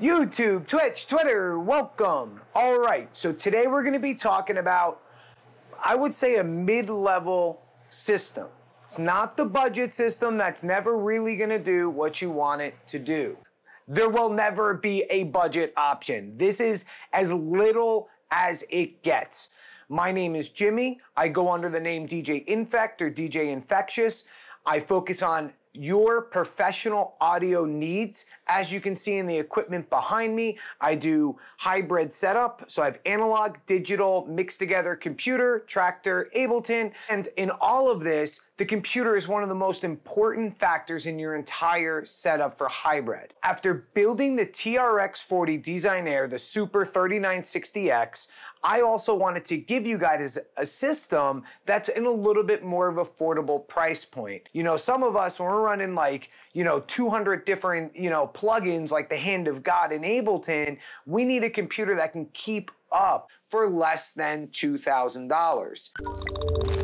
YouTube, Twitch, Twitter, welcome. All right, so today we're going to be talking about, I would say, a mid level system. It's not the budget system that's never really going to do what you want it to do. There will never be a budget option. This is as little as it gets. My name is Jimmy. I go under the name DJ Infect or DJ Infectious. I focus on your professional audio needs. As you can see in the equipment behind me, I do hybrid setup. So I have analog, digital, mixed together computer, Traktor, Ableton. And in all of this, the computer is one of the most important factors in your entire setup for hybrid. After building the TRX40 Design Air, the Super 3960X, I also wanted to give you guys a system that's in a little bit more of affordable price point. You know, some of us, when we're running like, you know, 200 different, you know, plugins like the Hand of God in Ableton, we need a computer that can keep up for less than $2,000.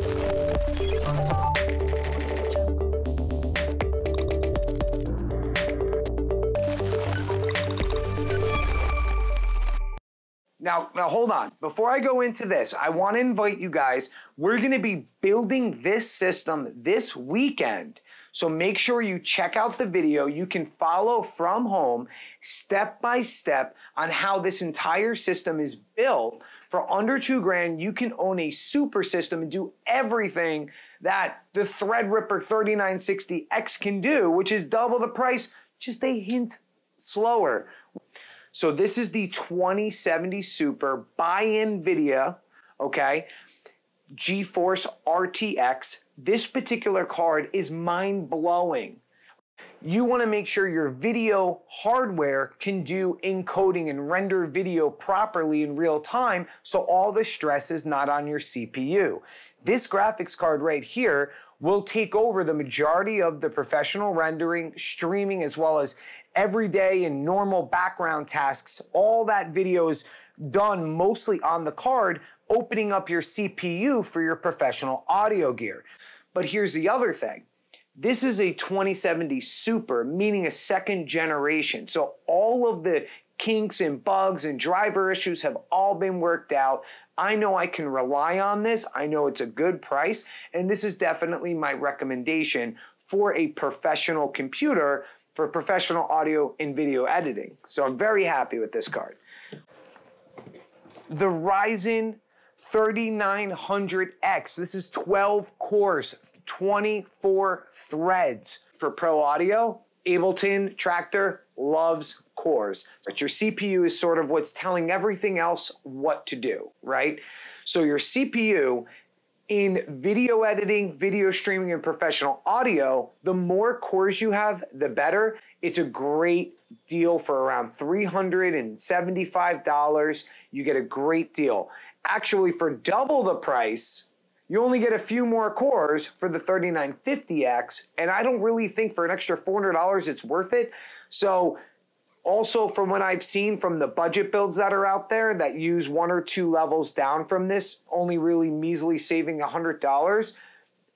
Now, now hold on. Before I go into this, I want to invite you guys. We're going to be building this system this weekend. So make sure you check out the video. You can follow from home step by step on how this entire system is built. For under two grand, you can own a super system and do everything that the Threadripper 3960X can do, which is double the price, just a hint slower. So this is the 2070 Super by NVIDIA, okay? GeForce RTX. This particular card is mind blowing. You want to make sure your video hardware can do encoding and render video properly in real time so all the stress is not on your CPU. This graphics card right here will take over the majority of the professional rendering, streaming, as well as everyday and normal background tasks, all that video is done mostly on the card, opening up your CPU for your professional audio gear. But here's the other thing. This is a 2070 Super, meaning a second generation. So all of the kinks and bugs and driver issues have all been worked out. I know I can rely on this. I know it's a good price. And this is definitely my recommendation for a professional computer for professional audio and video editing. So I'm very happy with this card. The Ryzen 3900X. This is 12 cores, 24 threads. For pro audio, Ableton Traktor loves cores. But your CPU is sort of what's telling everything else what to do, right? So your CPU in video editing, video streaming, and professional audio, the more cores you have, the better. It's a great deal for around $375. You get a great deal. Actually, for double the price, you only get a few more cores for the 3950X, and I don't really think for an extra $400 it's worth it. So also, from what I've seen from the budget builds that are out there that use one or two levels down from this, only really measly saving $100,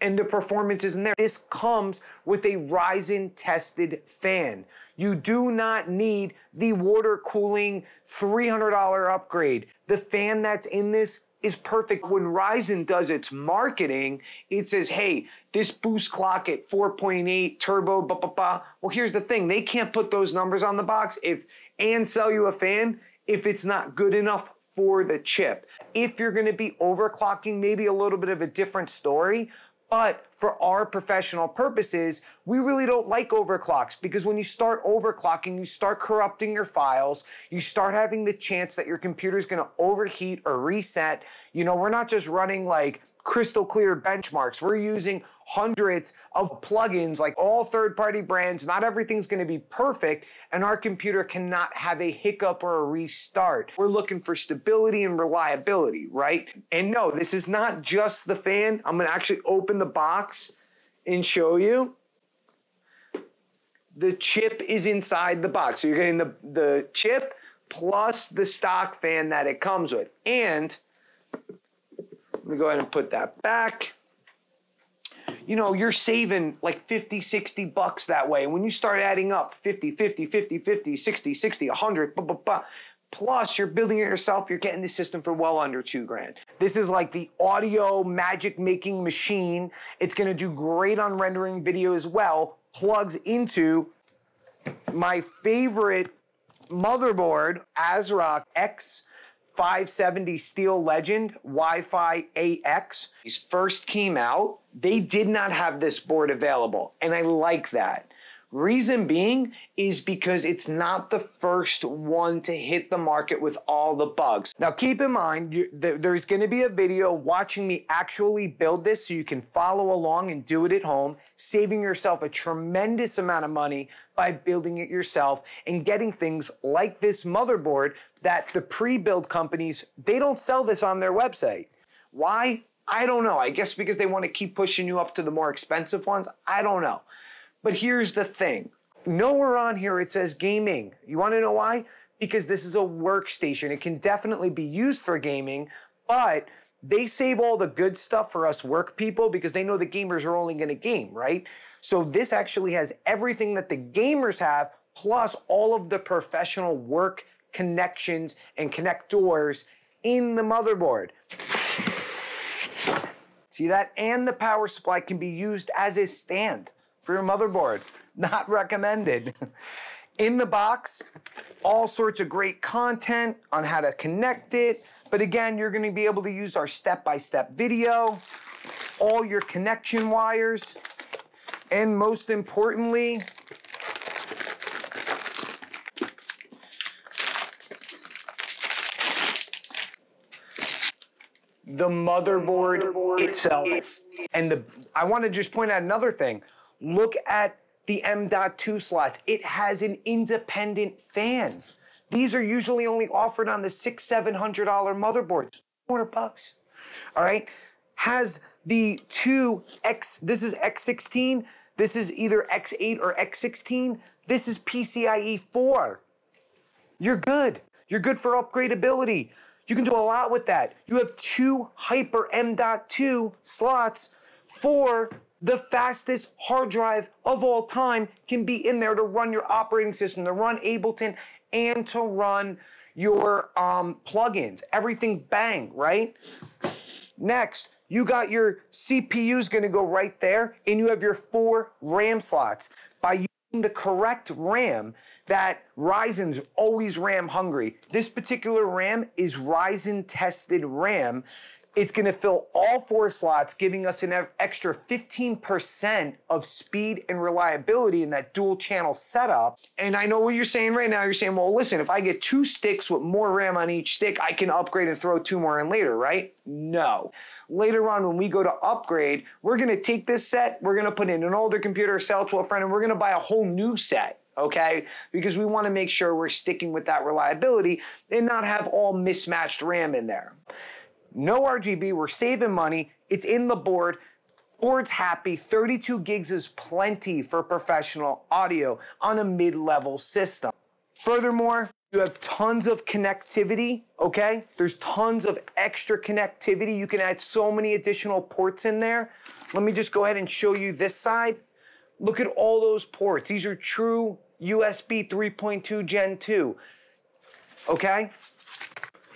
and the performance isn't there. This comes with a Ryzen tested fan. You do not need the water cooling $300 upgrade. The fan that's in this is perfect. When Ryzen does its marketing, it says, hey, this boost clock at 4.8 turbo, blah, blah, blah. Well, here's the thing. They can't put those numbers on the box if and sell you a fan if it's not good enough for the chip. If you're gonna be overclocking, maybe a little bit of a different story, but for our professional purposes, we really don't like overclocks because when you start overclocking, you start corrupting your files. You start having the chance that your computer is going to overheat or reset. You know, we're not just running like crystal clear benchmarks. We're using hundreds of plugins, like all third party brands. Not everything's going to be perfect, and our computer cannot have a hiccup or a restart. We're looking for stability and reliability, right? And no, this is not just the fan. I'm going to actually open the box and show you. The chip is inside the box. So you're getting the, the chip plus the stock fan that it comes with. And let me go ahead and put that back. You know, you're saving like 50, 60 bucks that way. And when you start adding up 50, 50, 50, 50, 60, 60, 100, blah, blah, blah, plus you're building it yourself, you're getting the system for well under two grand. This is like the audio magic making machine. It's gonna do great on rendering video as well, plugs into my favorite motherboard, ASRock X 570 Steel Legend Wi-Fi AX. These first came out, they did not have this board available, and I like that. Reason being is because it's not the first one to hit the market with all the bugs. Now keep in mind, you, th there's gonna be a video watching me actually build this so you can follow along and do it at home, saving yourself a tremendous amount of money by building it yourself and getting things like this motherboard that the pre-build companies, they don't sell this on their website. Why? I don't know. I guess because they want to keep pushing you up to the more expensive ones. I don't know. But here's the thing. Nowhere on here it says gaming. You want to know why? Because this is a workstation. It can definitely be used for gaming, but they save all the good stuff for us work people because they know the gamers are only going to game, right? So this actually has everything that the gamers have, plus all of the professional work connections and connectors in the motherboard. See that? And the power supply can be used as a stand for your motherboard. Not recommended. In the box, all sorts of great content on how to connect it. But again, you're gonna be able to use our step-by-step -step video, all your connection wires, and most importantly, the motherboard, itself. And the I want to just point out another thing. Look at the M.2 slots. It has an independent fan. These are usually only offered on the six, seven hundred dollar motherboards. 400 bucks. All right. Has the two X, this is X16, this is either X8 or X16. This is PCIe 4. You're good. You're good for upgradability. You can do a lot with that. You have two Hyper M.2 slots for the fastest hard drive of all time can be in there to run your operating system, to run Ableton, and to run your um, plugins. Everything bang, right? Next, you got your CPU is gonna go right there, and you have your four RAM slots. By using the correct RAM, that Ryzen's always RAM hungry. This particular RAM is Ryzen tested RAM it's going to fill all four slots, giving us an extra 15% of speed and reliability in that dual channel setup. And I know what you're saying right now. You're saying, well, listen, if I get two sticks with more RAM on each stick, I can upgrade and throw two more in later, right? No. Later on, when we go to upgrade, we're going to take this set, we're going to put in an older computer, sell it to a friend, and we're going to buy a whole new set okay? Because we want to make sure we're sticking with that reliability and not have all mismatched RAM in there. No RGB, we're saving money. It's in the board. Board's happy. 32 gigs is plenty for professional audio on a mid-level system. Furthermore, you have tons of connectivity, okay? There's tons of extra connectivity. You can add so many additional ports in there. Let me just go ahead and show you this side. Look at all those ports. These are true USB 3.2 Gen 2, okay?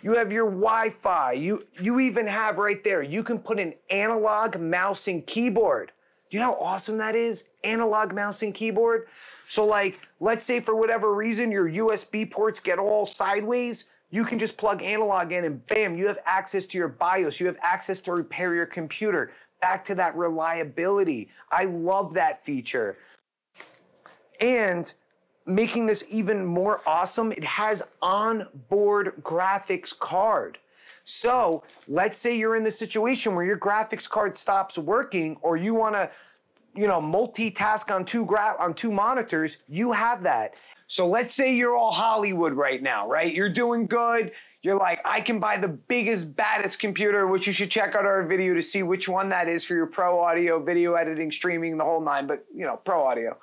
You have your Wi-Fi. You, you even have right there, you can put an analog mouse and keyboard. You know how awesome that is? Analog mouse and keyboard. So like, let's say for whatever reason your USB ports get all sideways, you can just plug analog in and bam, you have access to your BIOS. You have access to repair your computer. Back to that reliability. I love that feature. And making this even more awesome, it has onboard graphics card. So let's say you're in the situation where your graphics card stops working or you want to, you know, multitask on two gra- on two monitors, you have that. So let's say you're all Hollywood right now, right? You're doing good. You're like, I can buy the biggest, baddest computer, which you should check out our video to see which one that is for your pro audio, video editing, streaming, the whole nine, but you know, pro audio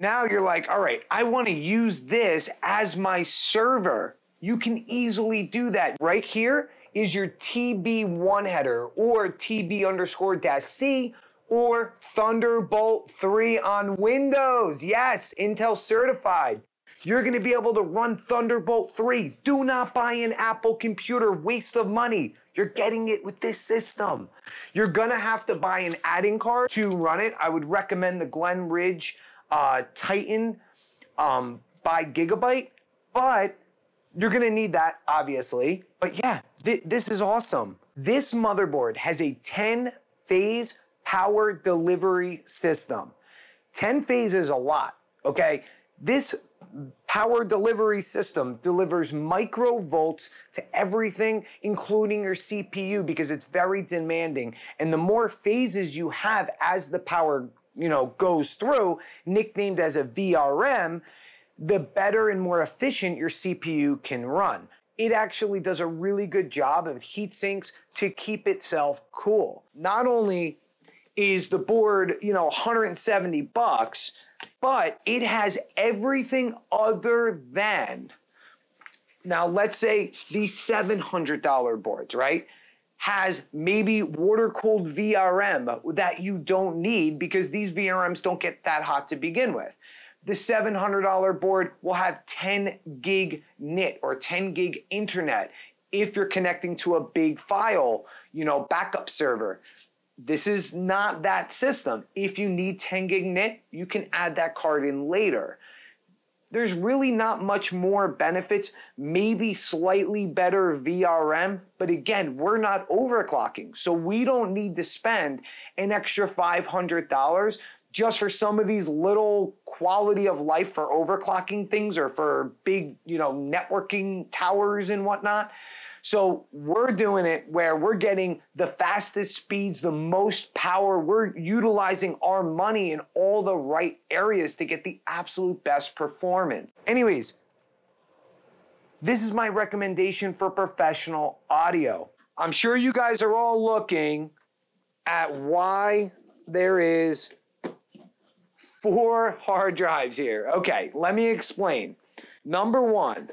now you're like, all right, I want to use this as my server. You can easily do that. Right here is your TB1 header or TB underscore dash C or Thunderbolt 3 on Windows. Yes, Intel certified. You're gonna be able to run Thunderbolt 3. Do not buy an Apple computer, waste of money. You're getting it with this system. You're gonna have to buy an adding card to run it. I would recommend the Glen Ridge uh, Titan um, by Gigabyte, but you're gonna need that, obviously. But yeah, th this is awesome. This motherboard has a 10 phase power delivery system. 10 phases is a lot, okay? This power delivery system delivers microvolts to everything, including your CPU, because it's very demanding. And the more phases you have as the power, you know, goes through, nicknamed as a VRM, the better and more efficient your CPU can run. It actually does a really good job of heat sinks to keep itself cool. Not only is the board, you know, 170 bucks, but it has everything other than, now let's say these $700 boards, right? Has maybe water cooled VRM that you don't need because these VRMs don't get that hot to begin with. The $700 board will have 10 gig NIC or 10 gig internet if you're connecting to a big file, you know, backup server. This is not that system. If you need 10 gig NIC, you can add that card in later. There's really not much more benefits, maybe slightly better VRM, but again, we're not overclocking. So we don't need to spend an extra $500 just for some of these little quality of life for overclocking things or for big, you know, networking towers and whatnot. So we're doing it where we're getting the fastest speeds, the most power. We're utilizing our money in all the right areas to get the absolute best performance. Anyways, this is my recommendation for professional audio. I'm sure you guys are all looking at why there is four hard drives here. Okay, let me explain. Number one,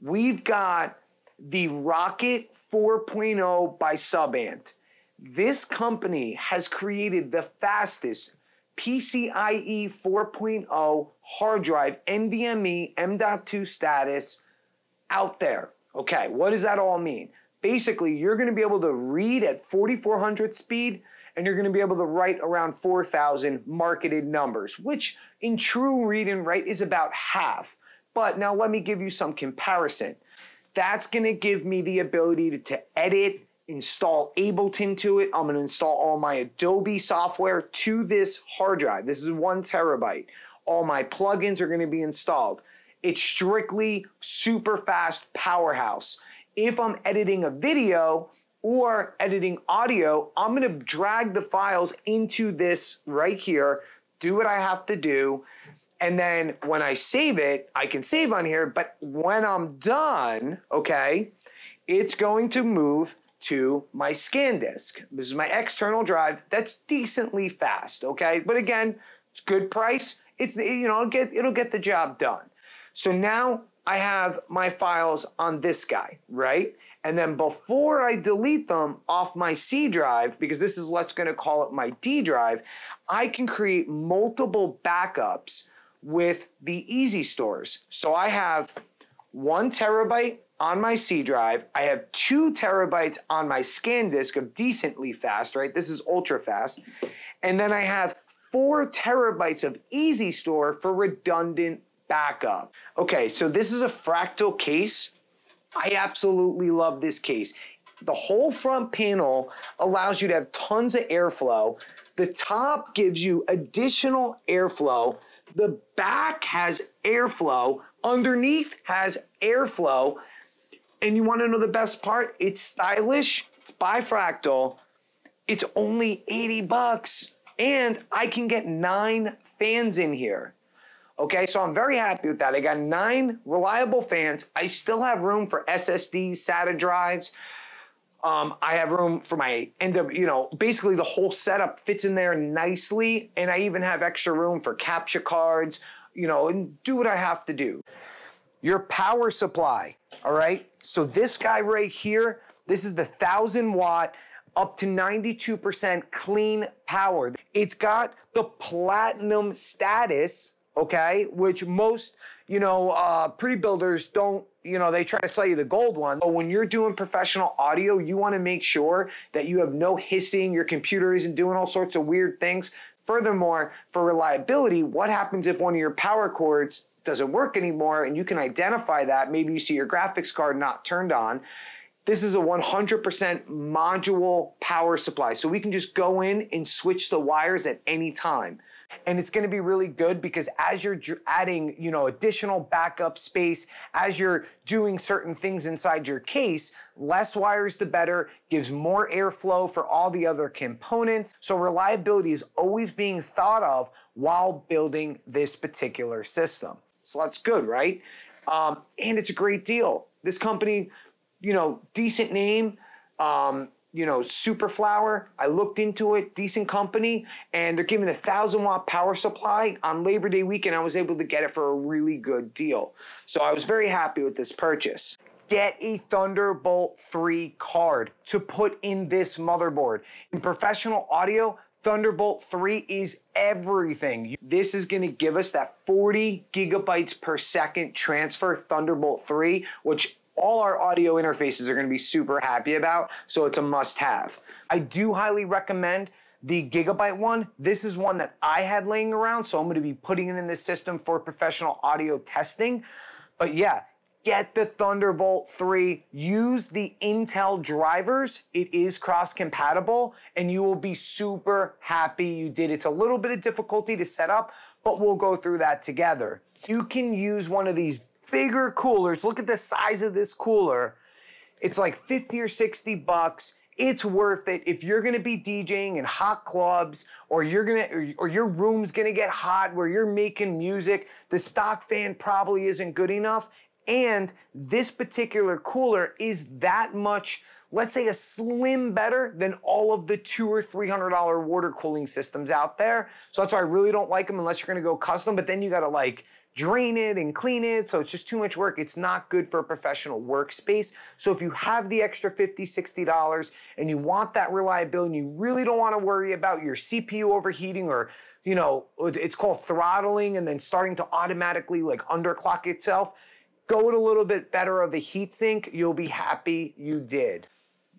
we've got the Rocket 4.0 by Sabrent. This company has created the fastest PCIe 4.0 hard drive NVMe M.2 status out there. Okay, what does that all mean? Basically, you're going to be able to read at 4400 speed and you're going to be able to write around 4,000 marketed numbers, which in true read and write is about half. But now let me give you some comparison. That's gonna give me the ability to, to edit, install Ableton to it. I'm gonna install all my Adobe software to this hard drive. This is one terabyte. All my plugins are gonna be installed. It's strictly super fast powerhouse. If I'm editing a video or editing audio, I'm gonna drag the files into this right here, do what I have to do, and then when I save it, I can save on here, but when I'm done, okay, it's going to move to my scan disk. This is my external drive that's decently fast, okay? But again, it's good price. It's you know, it'll get it'll get the job done. So now I have my files on this guy, right? And then before I delete them off my C drive, because this is what's gonna call it my D drive, I can create multiple backups with the Easystores. So I have one terabyte on my C drive. I have two terabytes on my SanDisk of decently fast, right? This is ultra fast. And then I have four terabytes of Easystore for redundant backup. Okay, so this is a fractal case. I absolutely love this case. The whole front panel allows you to have tons of airflow. The top gives you additional airflow the back has airflow, underneath has airflow. And you want to know the best part? It's stylish, it's by Fractal, it's only 80 bucks, and I can get nine fans in here. Okay, so I'm very happy with that. I got nine reliable fans. I still have room for SSDs, SATA drives. Um, I have room for my end of, you know, basically the whole setup fits in there nicely. And I even have extra room for capture cards, you know, and do what I have to do. Your power supply, all right? So this guy right here, This is the 1000 watt up to 92% clean power. It's got the platinum status, okay, which most, you know, uh, pre-builders don't, you know, they try to sell you the gold one. But when you're doing professional audio, you want to make sure that you have no hissing, your computer isn't doing all sorts of weird things. Furthermore, for reliability, what happens if one of your power cords doesn't work anymore and you can identify that? Maybe you see your graphics card not turned on. This is a 100% module power supply. So we can just go in and switch the wires at any time. And it's gonna be really good because as you're adding, you know, additional backup space, as you're doing certain things inside your case, less wires the better, gives more airflow for all the other components. So reliability is always being thought of while building this particular system. So that's good, right? Um, and it's a great deal. This company you know, decent name. Um, you know, Super Flower. I looked into it, decent company, and they're giving a thousand watt power supply on Labor Day weekend. I was able to get it for a really good deal. So I was very happy with this purchase. Get a Thunderbolt 3 card to put in this motherboard. In professional audio, Thunderbolt 3 is everything. This is gonna give us that 40 gigabytes per second transfer Thunderbolt 3, which all our audio interfaces are going to be super happy about, so it's a must have. I do highly recommend the Gigabyte one. This is one that I had laying around, so I'm to be putting it in this system for professional audio testing. But yeah, get the Thunderbolt 3, use the Intel drivers. It is cross compatible and you will be super happy you did. It's a little bit of difficulty to set up, but we'll go through that together. You can use one of these bigger coolers. Look at the size of this cooler. It's like 50 or 60 bucks. It's worth it if you're gonna be DJing in hot clubs or you're gonna or your room's gonna get hot where you're making music. The stock fan probably isn't good enough. And this particular cooler is that much, let's say a slim better than all of the two or three hundred dollar water cooling systems out there. So that's why I really don't like them unless you're gonna go custom, but then you gotta like drain it and clean it. So it's just too much work. It's not good for a professional workspace. So if you have the extra $50, $60 and you want that reliability and you really don't want to worry about your CPU overheating or you know, it's called throttling and then starting to automatically like underclock itself. Go with a little bit better of a heatsink. You'll be happy you did.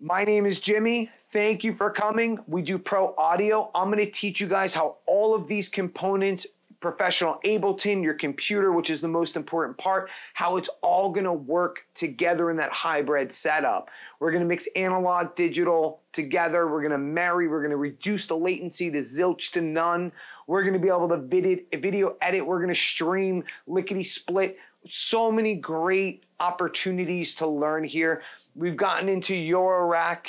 My name is Jimmy. Thank you for coming. We do pro audio. I'm going to teach you guys how all of these components professional Ableton, your computer, which is the most important part, how it's all gonna work together in that hybrid setup. We're gonna mix analog, digital together. We're gonna marry, we're gonna reduce the latency to zilch to none. We're gonna be able to video, edit. We're gonna stream lickety split. So many great opportunities to learn here. We've gotten into Eurorack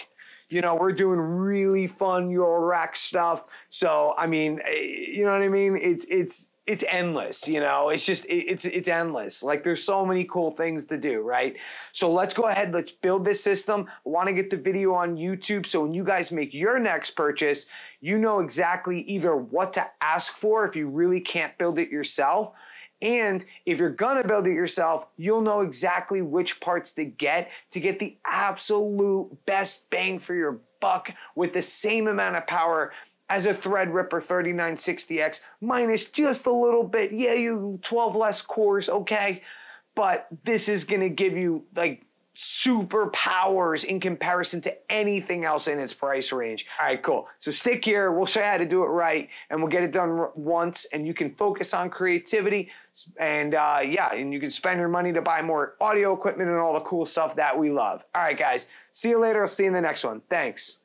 you know, we're doing really fun Eurorack stuff. So, I mean, eh, you know what I mean? It's, it's, it's endless, you know. It's just it's it's endless. Like there's so many cool things to do, right? So let's go ahead. Let's build this system. I want to get the video on YouTube so when you guys make your next purchase, you know exactly either what to ask for if you really can't build it yourself, and if you're gonna build it yourself, you'll know exactly which parts to get to get the absolute best bang for your buck with the same amount of power as a Threadripper 3960X minus just a little bit. Yeah, you 12 less cores, okay? But this is gonna give you like superpowers in comparison to anything else in its price range. All right, cool. So stick here. We'll show you how to do it right, and we'll get it done once, and you can focus on creativity. And uh, yeah, and you can spend your money to buy more audio equipment and all the cool stuff that we love. All right, guys. See you later. I'll see you in the next one. Thanks.